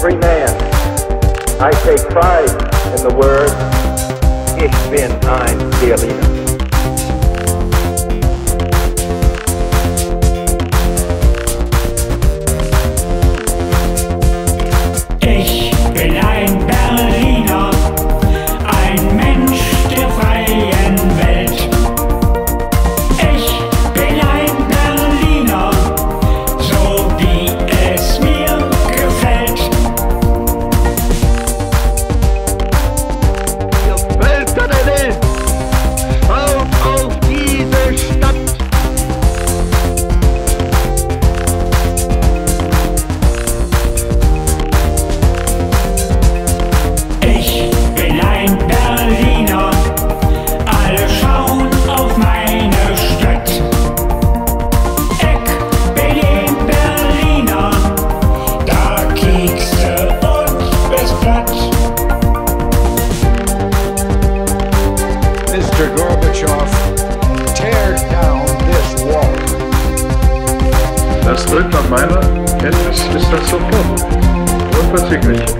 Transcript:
free man. I take pride in the word Ich bin ein Berliner. Mr. Gorbachev, tear down this wall. Das tritt nach meiner Kenntnis ist das sofort. Unverzüglich.